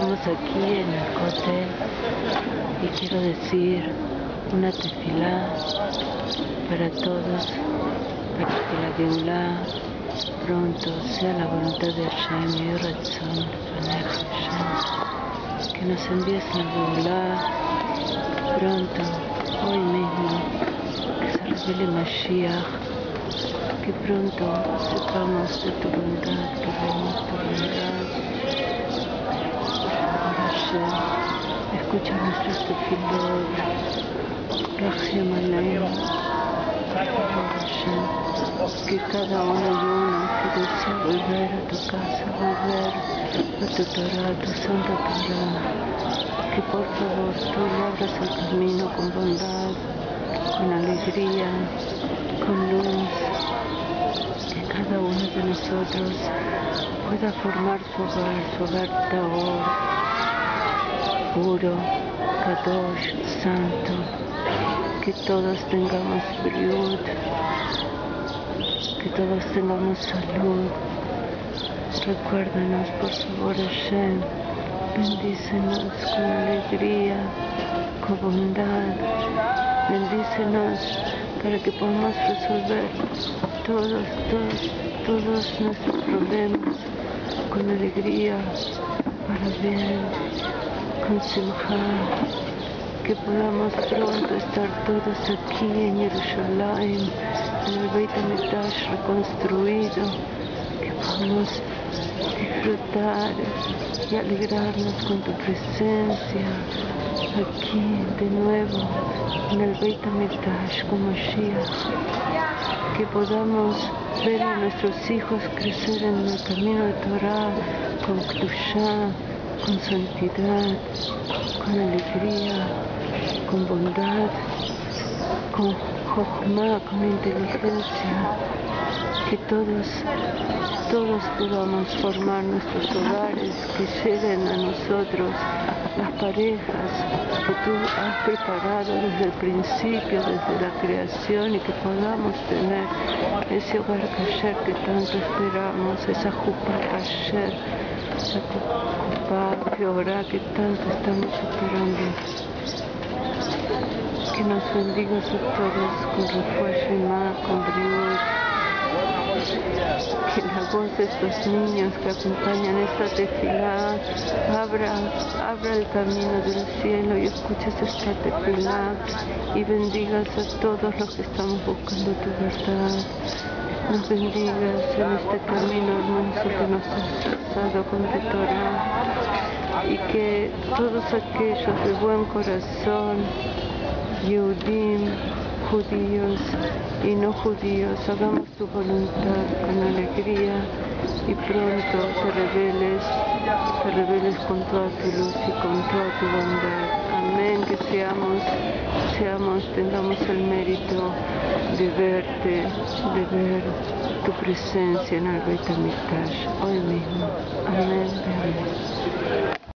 Estamos aquí en el hotel y quiero decir una tefilá para todos, para que la Geulah pronto sea la voluntad de Hashem y Ratzon, Hashem, que nos envíes la Geulah pronto, hoy mismo, que se revele Mashiach, que pronto sepamos de tu bondad, que veamos tu bondad escucha nuestros tefilot, Aleinu, que cada uno y uno que desea volver a tu casa, volver a tu Torah, a tu Santa Torah, que por favor tú le el camino con bondad, con alegría, con luz, que cada uno de nosotros pueda formar su hogar, su hogar Taor, puro, Kadosh, santo, que todos tengamos brillo, que todos tengamos salud. Recuérdanos, por favor, Hashem, bendícenos con alegría, con bondad, bendícenos para que podamos resolver todos, todos, todos nuestros problemas con alegría, para bien con Simcha, que podamos pronto estar todos aquí en Jerusalén, en el Beit HaMikdash reconstruido, que podamos disfrutar y alegrarnos con tu presencia aquí de nuevo en el Beit HaMikdash con Mashiach, que podamos ver a nuestros hijos crecer en el camino de Torah con Klushah, con santidad, con alegría, con bondad, con jochma, con inteligencia, que todos, todos podamos formar nuestros hogares, que lleguen a nosotros las parejas que tú has preparado desde el principio, desde la creación y que podamos tener ese hogar ayer que tanto esperamos, esa jupa ayer que ahora que tanto estamos esperando. Que nos bendigas a todos con refuerzo y más, con brillo. Que la voz de estos niños que acompañan esta tefilá abra, abra el camino del cielo y escuches esta tefilá y bendigas a todos los que estamos buscando tu verdad. Nos bendigas en este camino hermoso que nos has trazado con tu Torah y que todos aquellos de buen corazón, Yehudim, judíos y no judíos, hagamos tu voluntad con alegría y pronto te reveles, te reveles con toda tu luz y con toda tu bondad. Amén, que seamos, seamos, tengamos el mérito de verte, de ver tu presencia en el Beit hoy mismo. Amén. Amén.